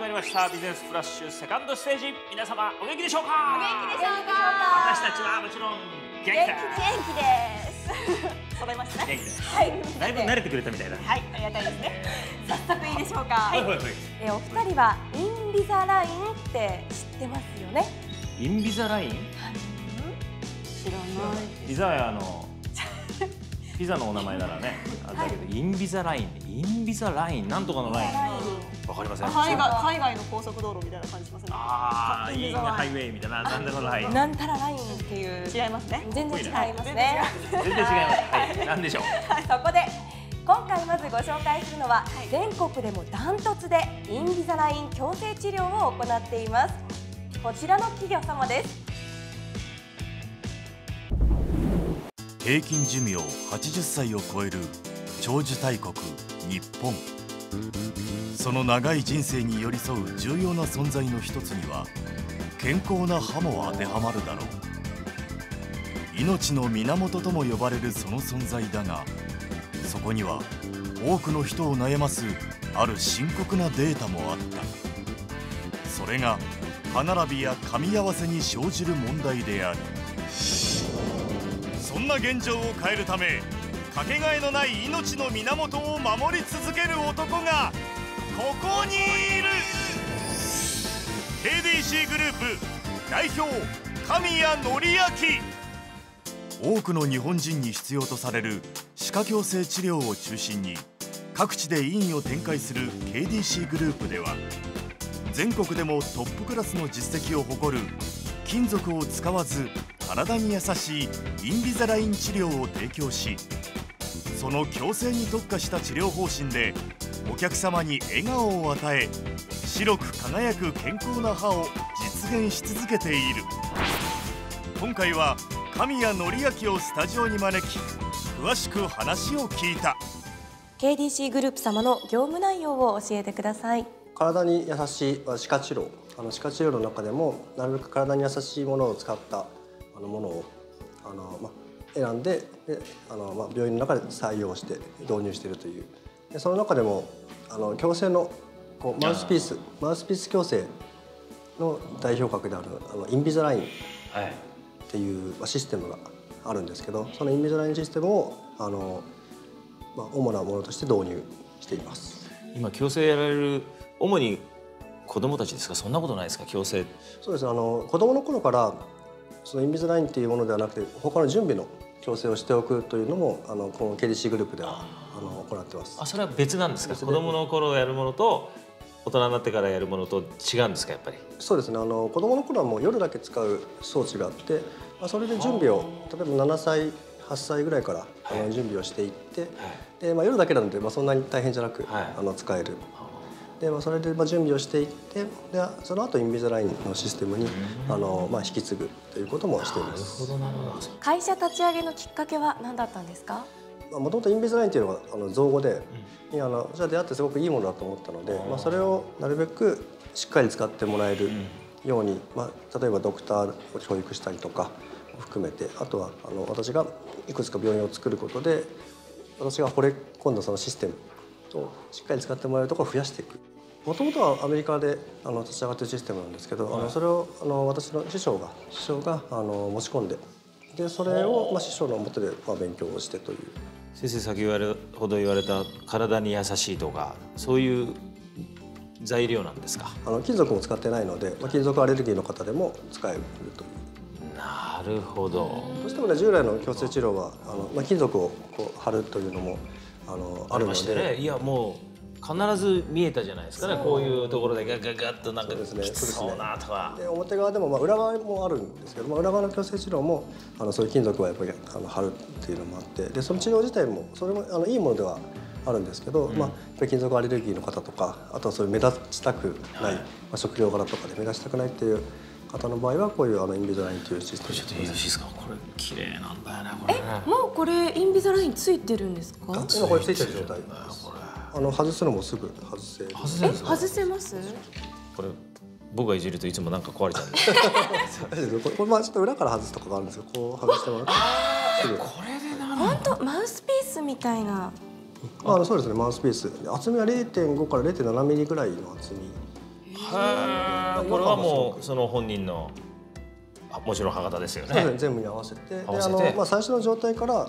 始まりました。ビジネスフラッシュセカンドステージ。皆様お元気でしょうか？お元気でしょうか？私たちはもちろん元気元です気です。揃いましたね。はい。だいぶ慣れてくれたみたいだ。はいありがたいですね。早速いいでしょうか？はい。はいはい。えお二人はインビザラインって知ってますよね？インビザライン？知らないピザ屋のピザのお名前ならねあれだけど、インビザラインインビザラインなんとかのライン。わかりません。海外海外の高速道路みたいな感じしますね。ああインハイウェイみたいななんでのラインなんたらラインっていう。違いますね。全然違いますね。全然違います。はい。なんでしょう？そこで今回まずご紹介するのは、全国でもダントツでインビザライン矯正治療を行っています。こちらの企業様です平均寿命80歳を超える長寿大国日本。その長い人生に寄り添う重要な存在の一つには健康な歯も当てはまるだろう。命の源とも呼ばれるその存在だがそこには多くの人を悩ますある深刻なデータもあった。それが歯並びや噛み合わせに生じる問題である。んな現状を変えるためかけがえのない命の源を守り続ける男がここにいる。KDC グループ代表神谷紀明。多くの日本人に必要とされる歯科矯正治療を中心に各地で委員を展開する KDC グループでは全国でもトップクラスの実績を誇る金属を使わず体に優しいインビザライン治療を提供しその矯正に特化した治療方針でお客様に笑顔を与え白く輝く健康な歯を実現し続けている。今回は神谷紀明をスタジオに招き詳しく話を聞いた。KDC グループ様の業務内容を教えてください。体に優しい歯科治療。あの歯科治療の中でもなるべく体に優しいものを使ったあのものをあの、まあ、選んでであの、まあ、病院の中で採用して導入しているという。でその中でもあの矯正のこうマウスピースマウスピース矯正の代表格であるあのインビザラインはいっていうまあシステムがあるんですけどそのインビザラインシステムをあの、まあ、主なものとして導入しています。今矯正やられる主に子供たちですか？そんなことないですか？矯正そうです。ねあの子供の頃からそのインビズラインっていうものではなくて他の準備の矯正をしておくというのもあのこの KDC グループではあの行ってます。あそれは別なんですか？子供の頃やるものと大人になってからやるものと違うんですかやっぱり？そうですね。あの子供の頃はもう夜だけ使う装置があって、まあ、それで準備を例えば7歳8歳ぐらいからあの準備をしていって、でまあ、夜だけなので、まあ、そんなに大変じゃなく、はい。あの使えるで、まあ、それでまあ準備をしていってでその後インビザラインのシステムにあの、まあ、引き継ぐということもしています。どなるほど。会社立ち上げのきっかけは何だったんですか？もともとインビズラインっていうのがあの造語で、いやあのじゃあ出会ってすごくいいものだと思ったので、まあ、それをなるべくしっかり使ってもらえるように、まあ、例えばドクターを教育したりとかを含めてあとはあの私がいくつか病院を作ることで私が惚れ込んだそのシステムをしっかり使ってもらえるところを増やしていく。もともとはアメリカであの立ち上がっているシステムなんですけど、あのそれをあの私の師匠が師匠があの持ち込んででそれを、まあ、師匠の下で、まあ、勉強をしてという。先生先言われほど言われた体に優しいとかそういう材料なんですか？あの金属も使ってないので、まあ、金属アレルギーの方でも使えるという。なるほど。どうしてもね従来の矯正治療はあの、まあ、金属をこう貼るというのもあのあるので。ましてね。いやもう必ず見えたじゃないですかね。こういうところでガッガッガッとなんかそうですね。きつそうなとか。で表側でも、まあ、裏側もあるんですけど、まあ、裏側の矯正治療もあのそういう金属はやっぱりあの貼るっていうのもあってでその治療自体もそれもあのいいものではあるんですけど、まあ、やっぱり金属アレルギーの方とかあとはそういう目立ちたくない、まあ、食料柄とかで目立ちたくないっていう方の場合はこういうあのインビザラインというシステム。ちょっとよろしいですか？これ綺麗なんだよねこれね。もうこれインビザラインついてるんですか？これついてる状態あの外すのもすぐ外せる。外せるんですか？外せます？これ僕がいじるといつもなんか壊れちゃうんで。すこれこれまあちょっと裏から外すとかがあるんですよ。こう外してもらってすぐ。これでなる本当？マウスピースみたいな。まああのそうですね。マウスピース。厚みは0.5から0.7ミリぐらいの厚み。へえこれはもうその本人のあもちろん歯型ですよそうですね。ね全部に合わせて。で合わせて。あの、まあ、最初の状態から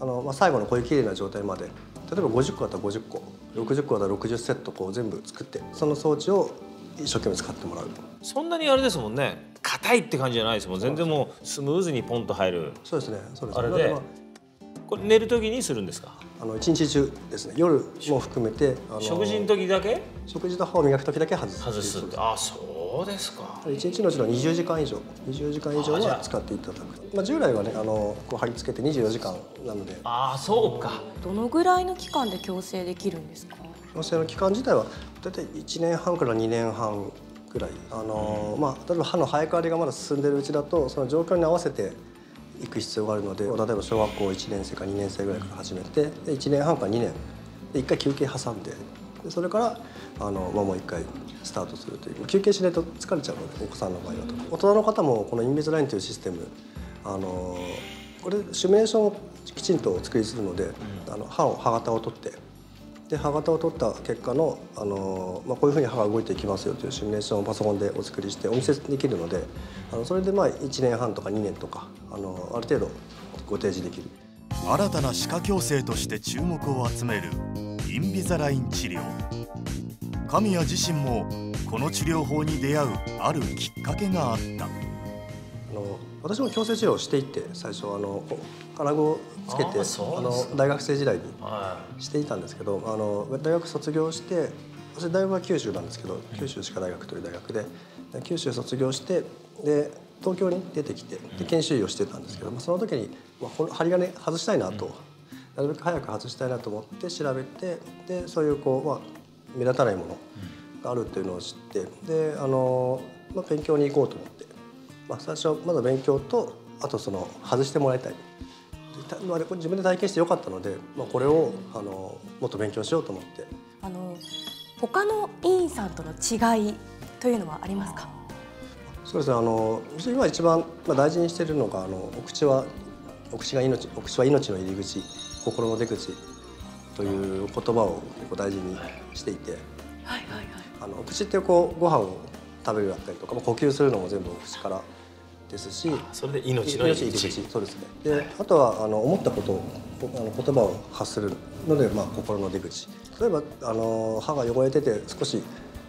あの、まあ、最後のこういう綺麗な状態まで。例えば50個だったら50個60個だったら60セットこう全部作ってその装置を一生懸命使ってもらうそんなにあれですもんね。硬いって感じじゃないですもん。全然もうスムーズにポンと入る。そうですね。そうですあれで。まこれ寝る時にするんですか？あ、あの一日中ですね。夜も含めてあの食事の時だけ？食事と歯を磨く時だけ外す。外すっそうそうですか。1日のうちの20時間以上。20時間以上は使っていただく、まあ、従来はねあのこう貼り付けて24時間なので。ああそうか。どのぐらいの期間で矯正できるんですか？矯正の期間自体は大体1年半から2年半ぐらい。あの、まあ、例えば歯の生え変わりがまだ進んでるうちだとその状況に合わせていく必要があるので例えば小学校1年生か2年生ぐらいから始めてで1年半から2年。で1回休憩挟んで。でそれからあの、まあ、もう1回スタートするという。休憩しないと疲れちゃうのでお子さんの場合はと。大人の方もこのインビズラインというシステムあのこれシミュレーションをきちんとお作りするので、あの歯を歯型を取ってで歯型を取った結果のあの、まあ、こういうふうに歯が動いていきますよというシミュレーションをパソコンでお作りしてお見せできるのであのそれでまあ1年半とか2年とかあのある程度ご提示できる。新たな歯科矯正として注目を集めるインビザライン治療神谷自身もこの治療法に出会うあるきっかけがあった。あの私も矯正治療をしていて最初あの金具をつけてあの大学生時代にはしていたんですけどあの大学卒業して私大学は九州なんですけど九州歯科大学という大学でで九州卒業してで東京に出てきてで研修医をしてたんですけど、まあ、その時に、まあ、この針金外したいなと、なるべく早く外したいなと思って調べてでそういうこう、まあ、目立たないものがあるっていうのを知ってであの、まあ、勉強に行こうと思って、まあ、最初まだ勉強とあとその外してもらいたい。あ、これ自分で体験してよかったので、まあ、これをあのもっと勉強しようと思って。あの他の医院さんとの違いというのはありますか？そうですね。あの今一番、まあ、大事にしているのがあのお口はお口が命お口は命の入り口心の出口という言葉を結構大事にしていてはい。はいはいあのお口ってこうご飯を食べるだったりとか、まあ、呼吸するのも全部お口からですしいそれで命の入り口。そうですね。であとはあの思ったことをこあの言葉を発するので、まあ、心の出口。例えばあの歯が汚れてて少し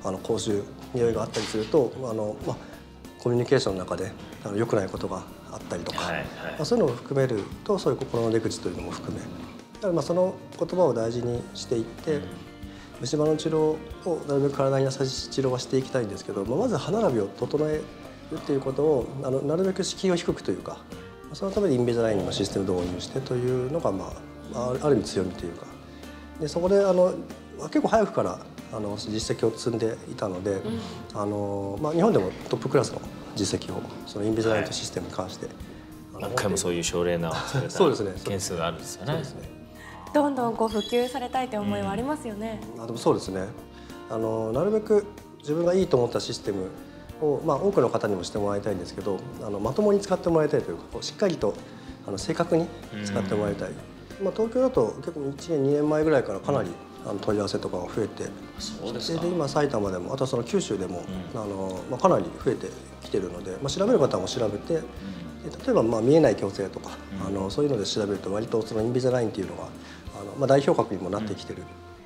あの口臭匂いがあったりするとあの、まあ、コミュニケーションの中であの良くないことがあったりとか、はいはい。まあ、そういうのを含めるとそういう心の出口というのも含めだからまあその言葉を大事にしていって、虫歯の治療をなるべく体に優しい治療はしていきたいんですけど、まあ、まず歯並びを整えるっていうことをあのなるべく敷居を低くというかそのためにインベーザラインのシステムを導入してというのが、まあ、あるある意味強みというか。でそこであの結構早くからあの実績を積んでいたので、あのまあ、日本でもトップクラスの実績をそのインベーザラインとシステムに関して、あの何回もそういう症例なそうですね。件数があるんですよね。そうですねどんどんこう普及されたいという思いはありますよね、あでもそうですね。あのなるべく自分がいいと思ったシステムを、まあ、多くの方にもしてもらいたいんですけどあのまともに使ってもらいたいというかこうしっかりとあの正確に使ってもらいたい、まあ、東京だと結構1年2年前ぐらいからかなり、あの問い合わせとかが増えてそうでで今埼玉でもあとはその九州でも、あのまあ、かなり増えてきてるので、まあ、調べる方も調べてで例えばまあ見えない矯正とか、あのそういうので調べると割とそのインビザラインっていうのがあの、まあ、代表格にもなってきてる。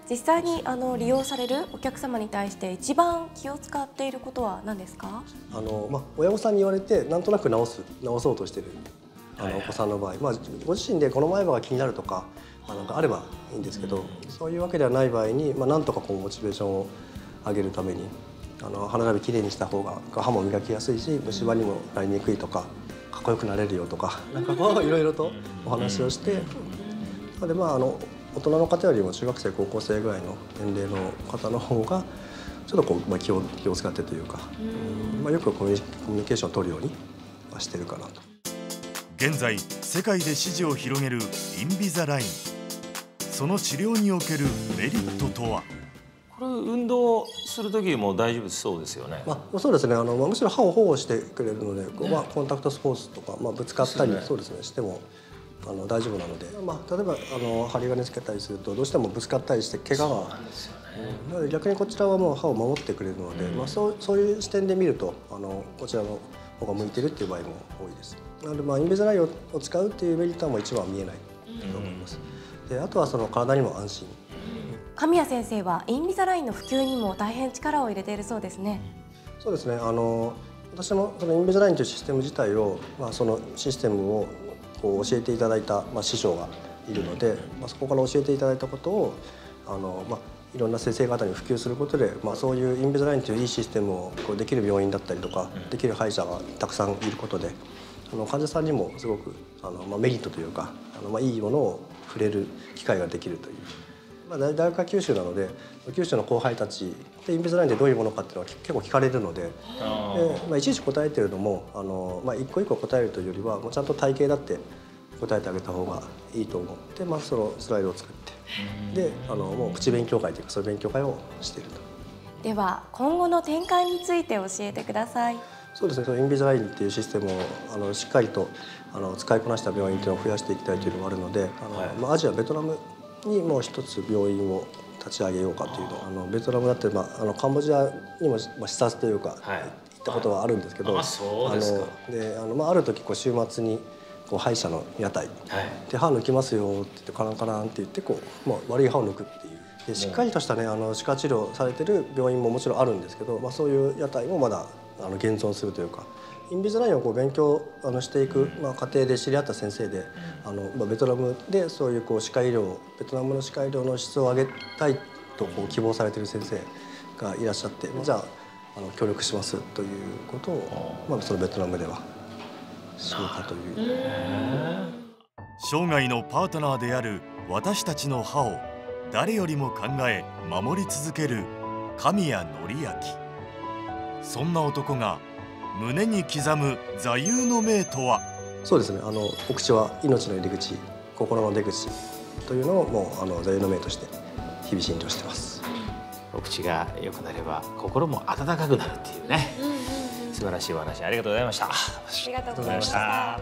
実際にあの利用されるお客様に対して一番気を使っていることは何ですか？あのまあ、親御さんに言われてなんとなく直す直そうとしてる。あのお子さんの場合、まあ、ご自身でこの前歯が気になるとか,、まあ、なんかあればいいんですけど、そういうわけではない場合に、まあ、なんとかこうモチベーションを上げるためにあの歯並びきれいにした方が歯も磨きやすいし虫歯にもなりにくいとかかっこよくなれるよとかなんかこういろいろとお話をして。でまああの大人の方よりも中学生高校生ぐらいの年齢の方の方がちょっとこう、まあ、気を気を使ってというか、うん。まあ、よくコミュニコミュニケーションを取るようにはしてるかなと。現在世界で支持を広げるインビザライン。その治療におけるメリットとは？これ運動する時も大丈夫そうですよね、まあ、そうですね。あの、まあ、むしろ歯を保護してくれるので、こうまあ、コンタクトスポーツとか、まあ、ぶつかったりそうですね。そうですね。してもあの大丈夫なので、まあ、例えばあの針金つけたりするとどうしてもぶつかったりして怪我が。なので逆にこちらはもう歯を守ってくれるので、まあ、そうそういう視点で見るとあのこちらの方が向いてるっていう場合も多いです。なのでまあインベザラインを使うっていうメリットはもう一番は見えないと思います。であとはその体にも安心。神谷先生はインビザラインの普及にも大変力を入れているそうですね。そうですね。あの私もそのインベザラインというシステム自体を、まあ、そのシステムをこう教えていただいた、まあ、師匠がいるので、まあ、そこから教えていただいたことをあの、まあ、いろんな先生方に普及することで、まあ、そういうインベザラインといういいシステムをこうできる病院だったりとか、できる歯医者がたくさんいることであの患者さんにもすごくあの、まあ、メリットというかあの、まあ、いいものを触れる機会ができるという。まあ、大学が九州なので九州の後輩たちでインベザラインってどういうものかっていうのは結構聞かれるのでで、まあ、いちいち答えてるのもあの、まあ、一個一個答えるというよりはもうちゃんと体系だって答えてあげた方がいいと思って、まあ、そのスライドを作ってであのもうプチ勉強会というかそういう勉強会をしていると。では今後の展開について教えてください。そうですね。そのインビザラインっていうシステムをあのしっかりとあの使いこなした病院っていうのを増やしていきたいというのがあるのであの、はい。まあ、アジアベトナムにもう一つ病院を立ち上げようかというのあのベトナムだって、まあ、あのカンボジアにも、まあ、視察というか、はい。行ったことはあるんですけどあの、まあ、ある時こう週末にこう歯医者の屋台はい。で歯抜きますよって言ってカランカランって言ってこう、まあ、悪い歯を抜くっていう。でしっかりとしたねあの歯科治療されてる病院ももちろんあるんですけど、まあ、そういう屋台もまだあの現存するというかインビズラインをこう勉強あのしていく、まあ、過程で知り合った先生であの、まあ、ベトナムでそういうこう歯科医療ベトナムの歯科医療の質を上げたいとこう希望されてる先生がいらっしゃってじゃああの協力しますということを、まあ、そのベトナムではしようかという。生涯のパートナーである私たちの歯を誰よりも考え守り続ける神谷紀明。そんな男が胸に刻む座右の銘とは？そうですね。あのお口は命の入り口心の出口というのをもうあの座右の銘として日々診療してます。お口が良くなれば心も温かくなるっていうね、素晴らしいお話ありがとうございました。ありがとうございました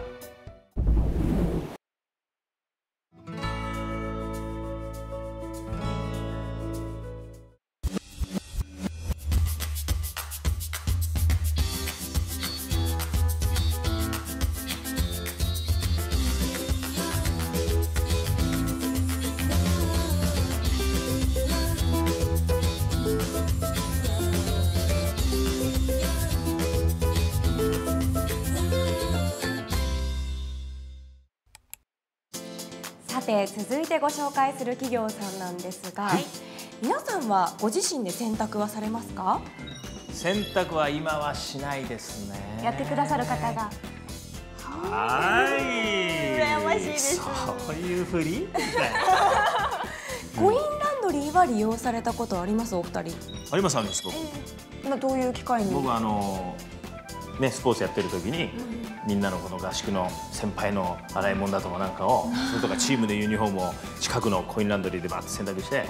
さて続いてご紹介する企業さんなんですが、皆さんはご自身で選択はされますか？洗濯は今はしないですね。やってくださる方が。はい。羨ましいです。そういうふり？コインランドリーは利用されたことあります？お二人。有馬さんです僕。まあどういう機会に？僕はあのねスポーツやってる時に、みんなのこの合宿の先輩の洗い物だとかなんかをそれとかチームでユニフォームを近くのコインランドリーでバッと洗濯してで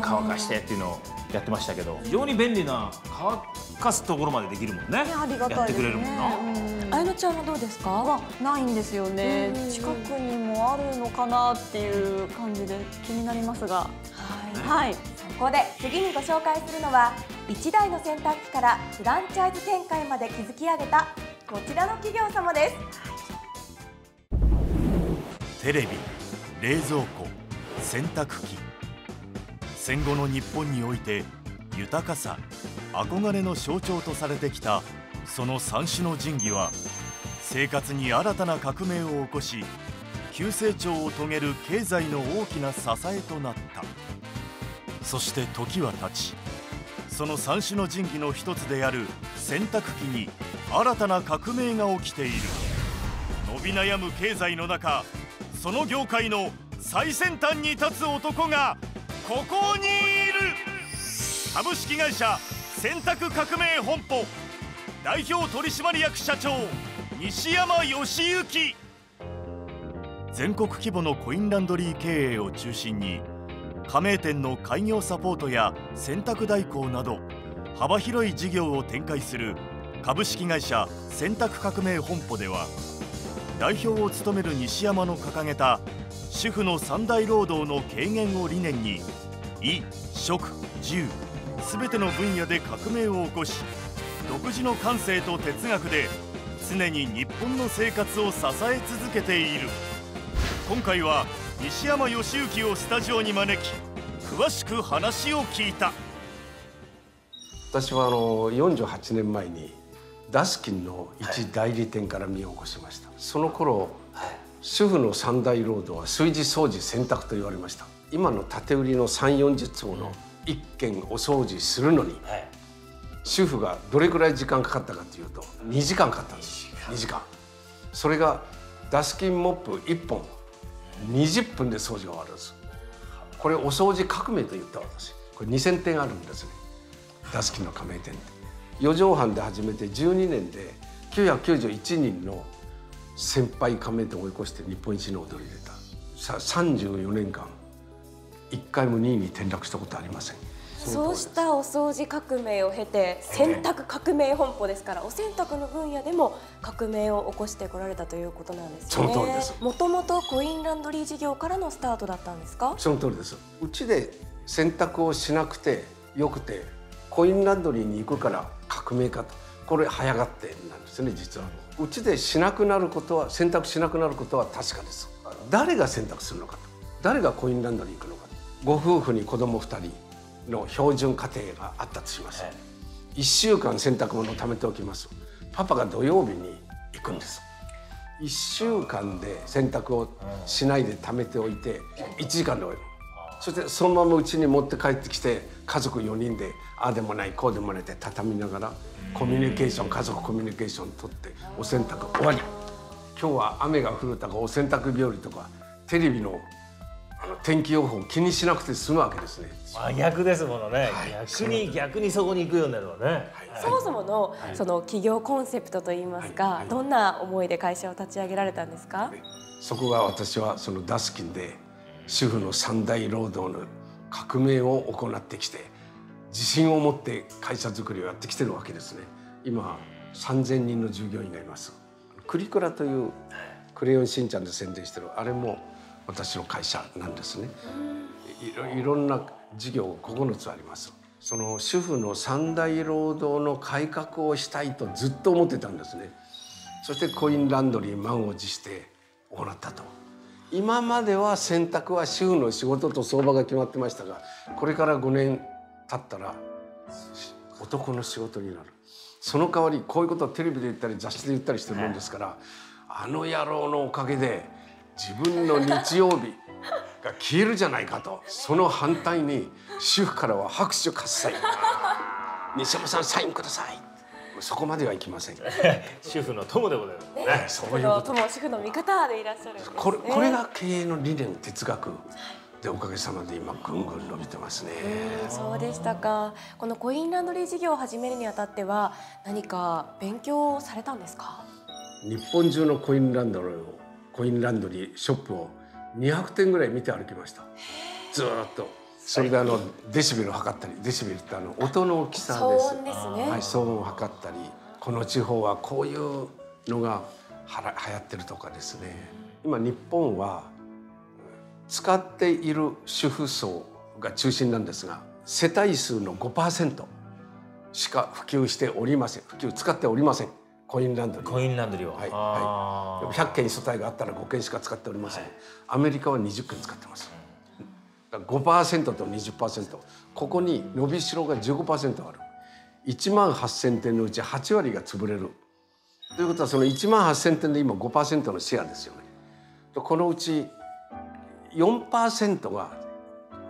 乾かしてっていうのをやってましたけど非常に便利な乾かすところまでできるもんね。ありがたいやってくれるもん。な、あやのちゃんはどうですか？はないんですよね。うん。近くにもあるのかなっていう感じで気になりますが。はい。はいそこで次にご紹介するのは1台の洗濯機からフランチャイズ展開まで築き上げたこちらの企業様です。テレビ冷蔵庫洗濯機。戦後の日本において豊かさ憧れの象徴とされてきたその三種の神器は生活に新たな革命を起こし急成長を遂げる経済の大きな支えとなった。そして時は経ちその三種の神器の一つである洗濯機に新たな革命が起きている。伸び悩む経済の中その業界の最先端に立つ男がここにいる。株式会社洗濯革命本舗。代表取締役社長西山義行。全国規模のコインランドリー経営を中心に加盟店の開業サポートや洗濯代行など幅広い事業を展開する株式会社洗濯革命本舗では代表を務める西山の掲げた主婦の三大労働の軽減を理念に衣食住全ての分野で革命を起こし独自の感性と哲学で常に日本の生活を支え続けている。今回は西山義行をスタジオに招き詳しく話を聞いた。私はあの48年前にダスキンの一代理店から身を起こしました、その頃、主婦の三大労働は炊事掃除洗濯と言われました。今の建売りの3 4 0坪の一軒お掃除するのに、主婦がどれくらい時間かかったかというと2時間かかったんです。2時間。それがダスキンモップ1本20分で掃除が終わるんです。これお掃除革命と言った私。これ2000点あるんですね。ダスキンの加盟店。4畳半で始めて12年で991人の先輩加盟店を追い越して日本一の踊り入れたさ34年間一回も2位に転落したことありません。そうしたお掃除革命を経て洗濯革命本舗ですからお洗濯の分野でも革命を起こしてこられたということなんですよね。その通りです。もともとコインランドリー事業からのスタートだったんですか？その通りですうちで洗濯をしなくてよくてコインランドリーに行くから革命かと。これ早がってなんですね実は。うちでしなくなることは洗濯しなくなることは確かです。誰が洗濯するのかと。誰がコインランドリー行くのかご夫婦に子供2人の標準家庭があったとします、1週間洗濯物を貯めておきます。パパが土曜日に行くんです。1週間で洗濯をしないで貯めておいて1時間で終える。そしてそのまま家に持って帰ってきて家族4人でああでもないこうでもないって畳みながらコミュニケーション家族コミュニケーション取ってお洗濯終わり。今日は雨が降るとかお洗濯日和とかテレビのあの天気予報を気にしなくて済むわけですね。真逆ですものね、逆に逆にそこに行くようになるわね、そもそものその企業コンセプトといいますか、どんな思いで会社を立ち上げられたんですか？そこが私はそのダスキンで主婦の三大労働の革命を行ってきて自信を持って会社づくりをやってきてるわけですね。今3000人の従業員がいます。クリクラというクレヨンしんちゃんで宣伝してるあれも私の会社なんですね。いろんな事業9つあります。その主婦の三大労働の改革をしたいとずっと思ってたんですね。そしてコインランドリー満を持して行ったと。今までは洗濯は主婦の仕事と相場が決まってましたがこれから5年経ったら男の仕事になる。その代わりこういうことをテレビで言ったり雑誌で言ったりしてるもんですからあの野郎のおかげで自分の日曜日が消えるじゃないかとその反対に主婦からは拍手喝采西山さんサインくださいそこまではいきません 主婦の友でございますねはいそういうこと友主婦の味方でいらっしゃるんですね。これこれが経営の理念哲学でおかげさまで今ぐんぐん伸びてますね。そうでしたか。このコインランドリー事業を始めるにあたっては何か勉強をされたんですか？日本中のコインランドリーをコインランドリーショップを200店ぐらい見て歩きました。ずーっと。それであのデシベルを測ったりデシベルってあの音の大きさです。騒音ですね。はい、騒音を測ったりこの地方はこういうのがはら流行ってるとかですね。今日本は使っている主婦層が中心なんですが世帯数の5%しか普及しておりません。普及使っておりませんコインランドリー。コインランドリーを、はいあはい、100件一世帯があったら5件しか使っておりません、アメリカは20件使ってます。だから5%と20%ここに伸びしろが15%ある。1万8,000点のうち8割が潰れる。ということはその1万8,000点で今5%のシェアですよね。このうち4%が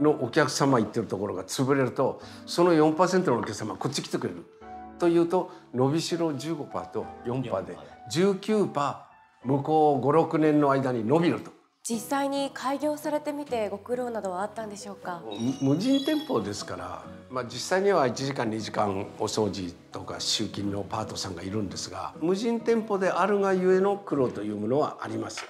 のお客様行ってるところが潰れるとその4%のお客様はこっち来てくれるというと伸びしろ15%と4%で19%向こう56年の間に伸びると。実際に開業されてみてご苦労などはあったんでしょうか？無人店舗ですから、まあ、実際には1時間2時間お掃除とか集金のパートさんがいるんですが無人店舗であるがゆえの苦労というものはあります。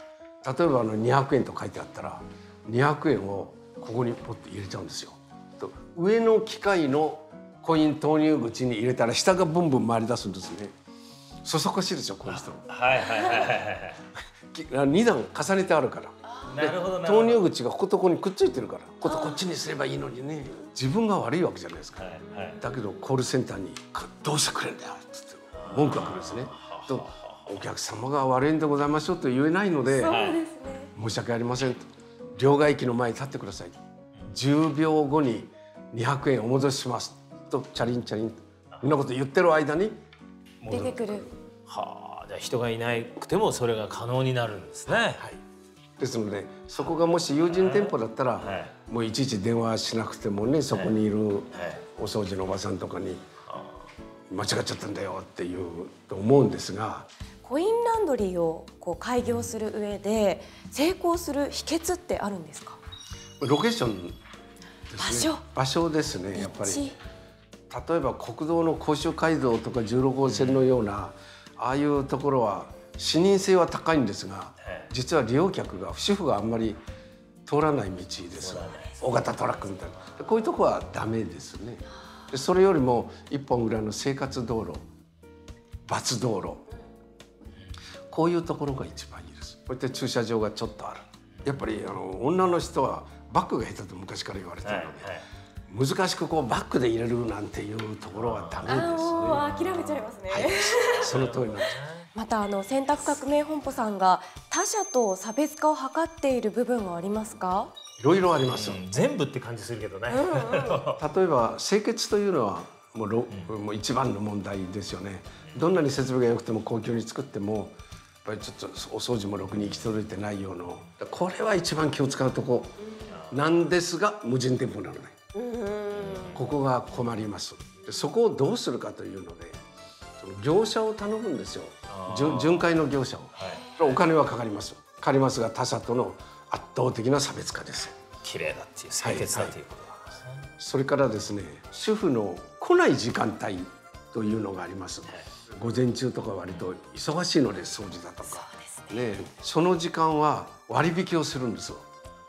例えばあの200円と書いてあったら200円をここにポッと入れちゃうんですよ。と上の機械のコイン投入口に入れたら下がブンブン回り出すんですね。そそこしいですよこの人。はいはいはいはいはい。き 二段重ねてあるから。なるほどなるほど。投入口がこことここにくっついてるからことこっちにすればいいのにね。自分が悪いわけじゃないですか、はいはいだけどコールセンターにか「どうしてくれんだよ」っつって文句が来るんですね。とお客様が悪いんでございましょうと言えないのでそうですね。申し訳ありません。と両替機の前に立ってください。10秒後に200円お戻ししますとチャリンチャリンそんなこと言ってる間に出てくる。はあじゃあ人がいなくてもそれが可能になるんですね、ですのでそこがもし友人店舗だったら、はい。もういちいち電話しなくてもねそこにいるはい。お掃除のおばさんとかに間違っちゃったんだよっていうと思うんですがコインランドリーをこう開業する上で成功する秘訣ってあるんですか？ロケーションですね。場所。場所ですねやっぱり。一例えば国道の甲州街道とか16号線のような、ああいうところは視認性は高いんですが、実は利用客が主婦があんまり通らない道です大型トラックみたいな。こういうとこはダメですね。でそれよりも一本ぐらいの生活道路罰道路。こういうところが一番いいです。こうやって駐車場がちょっとある。やっぱりあの女の人はバックが下手と昔から言われてるので、難しくこうバックで入れるなんていうところはダメですね。諦めちゃいますね。はい、その通りなんです。またあの洗濯革命本舗さんが他社と差別化を図っている部分はありますか？いろいろあります。うん全部って感じするけどね、例えば清潔というのはもうろ、もう一番の問題ですよね。どんなに設備が良くても高級に作ってもやっぱりちょっとお掃除もろくに行き届いてないようなこれは一番気を使うとこなんですが無人店舗なのでここが困ります。でそこをどうするかというのでその業者を頼むんですよ。巡巡回の業者を、それお金はかかります。かかりますが他社との圧倒的な差別化です。綺麗だっていう清潔だってい。うことなんですね、それからですね主婦の来ない時間帯というのがあります、午前中とか割と忙しいので掃除だとか。ね。その時間は割引をするんですよ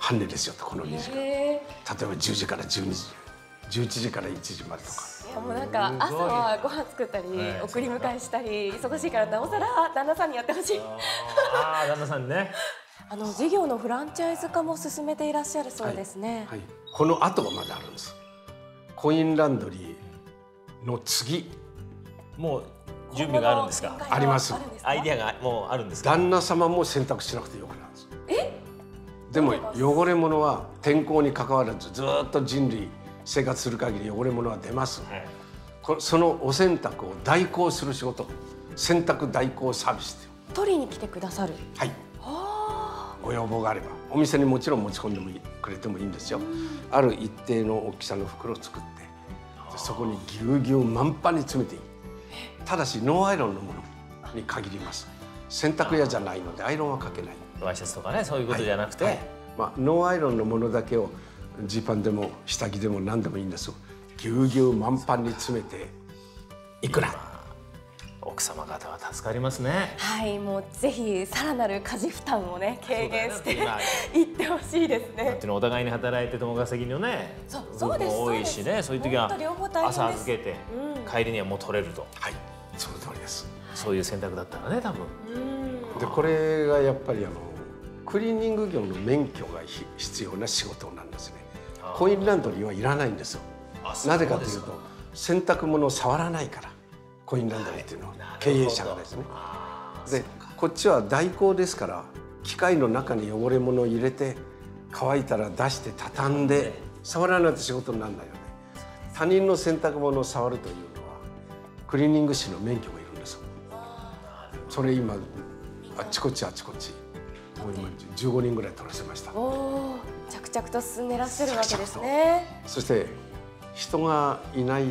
半値ですよとこの2時間。例えへば10時から12時11時から1時までとか。え。もうなんか朝はご飯作ったりはい。送り迎えしたり忙しいからなおさら旦那さんにやってほしい。ああ旦那さんね。あの事業のフランチャイズ化も進めていらっしゃるそうですね。はい、この後がまだあるんです。コインランドリーの次。もう準備があるんですか？あります。アイディアがもうあるんですか？旦那様も洗濯しなくてよくなる。んでも汚れ物は天候に関わらずずっと人類生活する限り汚れ物は出ます、はい。こそのお洗濯を代行する仕事洗濯代行サービス取りに来てくださる？はい。ご要望があればお店にもちろん持ち込んでもいいくれてもいいんですよ。ある一定の大きさの袋を作ってでそこにぎゅうぎゅう満帆に詰めていい。ただしノーアイロンのものに限ります。洗濯屋じゃないのでアイロンはかけないワイシャツとかねそういうことじゃなくて、はい。まあ、ノーアイロンのものだけをジーパンでも下着でも何でもいいんですぎゅうぎゅう満帆に詰めて。いくら？奥様方は助かりますね。はい、もうぜひさらなる家事負担をね軽減してい ってほしいですね。だっ。てねお互いに働いて共稼ぎのねそうそうです多いしねそういう時は朝預けて、うん。帰りにはもう取れると。はいその通りです。そういう選択だったらね多分。うん。でこれがやっぱりあのクリーニング業の免許がひ必要な仕事なんですね。コインランドリーはいらないんですよ。あなぜかというと洗濯物を触らないからコインランドリーっていうのは経営者がですね。でこっちは代行ですから機械の中に汚れ物を入れて乾いたら出して畳んで触らないと仕事にならないので他人の洗濯物を触るというのはクリーニング師の免許がいるんですよ。それ今あっちこっちあっちこっちもう今15人ぐらい取らせました。おお、着々と進んでいらっしゃるわけですね。そして人がいない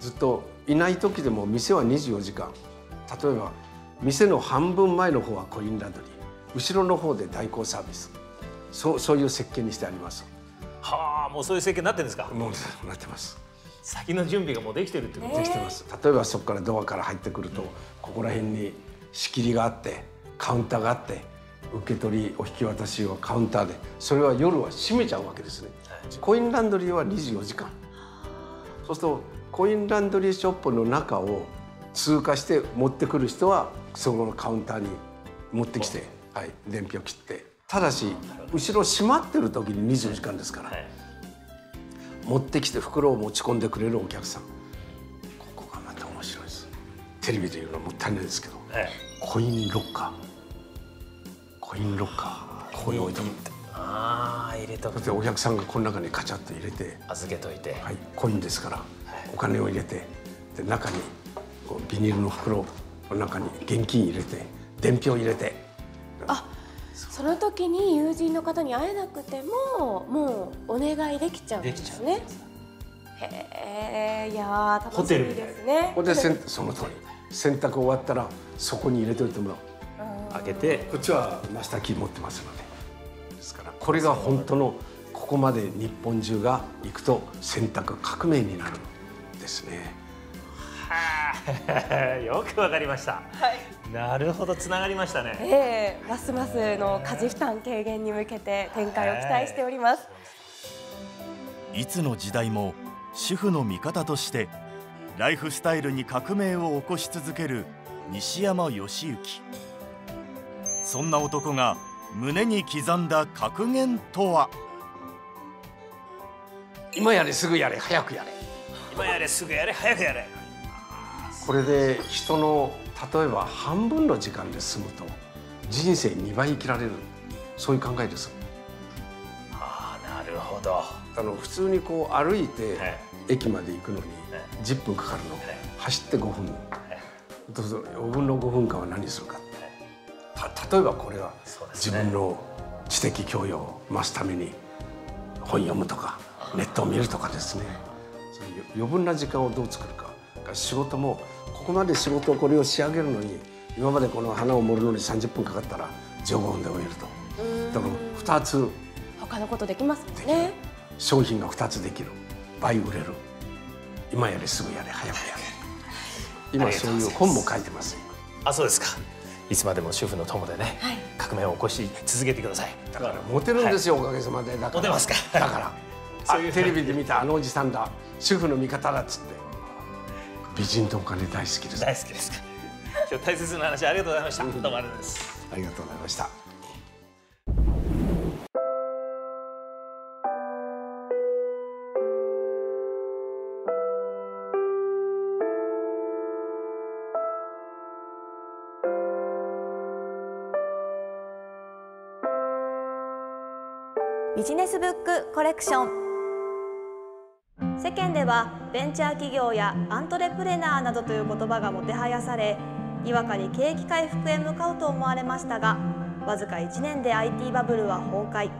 ずっといない時でも店は24時間。例えば店の半分前の方はコインランドリー。後ろの方で代行サービス。そうそういう設計にしてあります。はあもうそういう設計になってるんですか？もうなってます。先の準備がもうできてるってこと？できてます。例えばそこからドアから入ってくるとここら辺に仕切りがあってカウンターがあって受け取りお引き渡しはカウンターで。それは夜は閉めちゃうわけですね、コインランドリーは24時間。そうするとコインランドリーショップの中を通過して持ってくる人はそこのカウンターに持ってきて、はい、伝票切って。ただし後ろ閉まってる時に24時間ですから、はい。持ってきて袋を持ち込んでくれるお客さん。ここがまた面白いです。テレビで言うのはもったいないですけど。はいコインロッカーコインロッカー。ここに置いて。おくああ入れと。くそしてお客さんがこの中にカチャッと入れて。預けといて、はい、コインですからお金を入れてで中にこうビニールの袋の中に現金入れて伝票入れて。その時に友人の方に会えなくてももうお願いできちゃうんですね。へえいやー楽しみですね。ここでせんその通り。洗濯終わったらそこに入れておいてもらう開けて。こっちはマスターキー持ってますので。ですからこれが本当のここまで日本中が行くと洗濯革命になるんですね。よくわかりました、なるほどつながりましたね。ええますますの家事負担軽減に向けて展開を期待しております。いつの時代も主婦の味方としてライフスタイルに革命を起こし続ける西山義行そんな男が胸に刻んだ格言とは？今やれすぐやれ早くやれ。今やれすぐやれ早くやれ。これで人の例えば半分の時間で済むと人生2倍生きられる。そういう考えです。ああなるほど。あの普通にこう歩いてはい駅まで行くのに10分かかるの。走って5分。どうぞ余分の5分間は何するか。た例えばこれは自分の知的教養を増すために本読むとかネットを見るとかですね。そういう余分な時間をどう作るか。仕事もここまで仕事をこれを仕上げるのに今までこの花を盛るのに30分かかったら15分で終えると。だから2つ他のことできますもんね。商品が2つできる。倍売れる。今やれすぐやれ早くやれ。今そういう本も書いてます。あそうですかいつまでも主婦の友でね、革命を起こし続けてください。だからモテるんですよ、おかげさまで。だから。モテますか？だから。そういう。あテレビで見たあのおじさんだ。主婦の味方だっつって。美人とお金大好きです。大好きですか？今日大切な話ありがとうございました。どうもありがとうございますありがとうございましたコレクション。世間ではベンチャー企業やアントレプレナーなどという言葉がもてはやされにわかに景気回復へ向かうと思われましたがわずか1年で IT バブルは崩壊。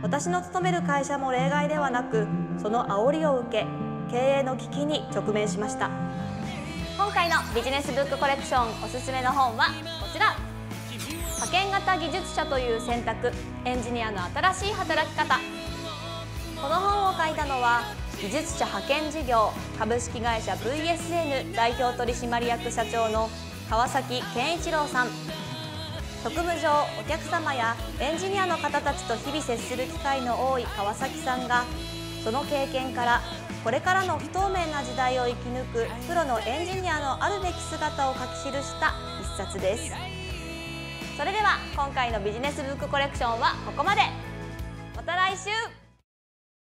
私の勤める会社も例外ではなくその煽りを受け経営の危機に直面しました。今回のビジネスブックコレクションおすすめの本はこちら。派遣型技術者という選択エンジニアの新しい働き方。この本を書いたのは技術者派遣事業株式会社 VSN 代表取締役社長の川崎健一郎さん。職務上お客様やエンジニアの方たちと日々接する機会の多い川崎さんがその経験からこれからの不透明な時代を生き抜くプロのエンジニアのあるべき姿を書き記した一冊です。それでは今回のビジネスブックコレクションはここまで。また来週。